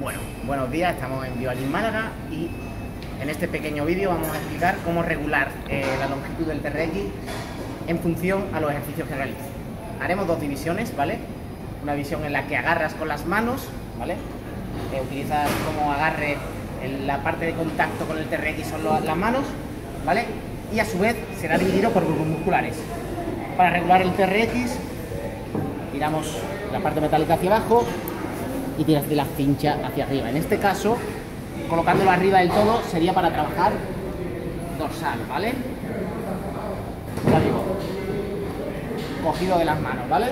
Bueno, buenos días, estamos en Bioalin Málaga y en este pequeño vídeo vamos a explicar cómo regular eh, la longitud del TRX en función a los ejercicios que realice. Haremos dos divisiones, ¿vale? Una división en la que agarras con las manos, ¿vale? Eh, utilizas como agarre la parte de contacto con el TRX son las manos, ¿vale? Y a su vez será dividido por grupos musculares. Para regular el TRX, tiramos la parte metálica hacia abajo y tiras de la cincha hacia arriba. En este caso, colocándolo arriba del todo sería para trabajar dorsal, ¿vale? Ya digo, cogido de las manos, ¿vale?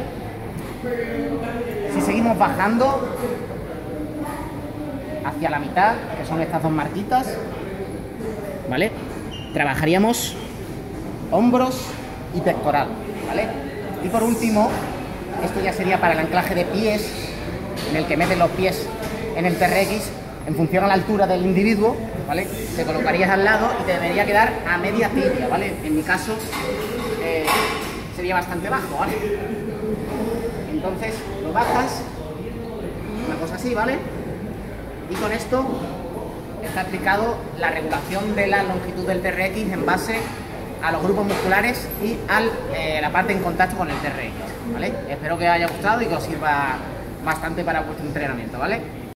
Si seguimos bajando hacia la mitad, que son estas dos marquitas, ¿vale? Trabajaríamos hombros y pectoral, ¿vale? Y por último, esto ya sería para el anclaje de pies en el que metes los pies en el TRX en función a la altura del individuo, ¿vale? Te colocarías al lado y te debería quedar a media tibia, ¿vale? En mi caso eh, sería bastante bajo, ¿vale? Entonces lo bajas, una cosa así, ¿vale? Y con esto está explicado la regulación de la longitud del TRX en base a los grupos musculares y a eh, la parte en contacto con el TRX, ¿vale? Espero que os haya gustado y que os sirva bastante para vuestro entrenamiento, ¿vale?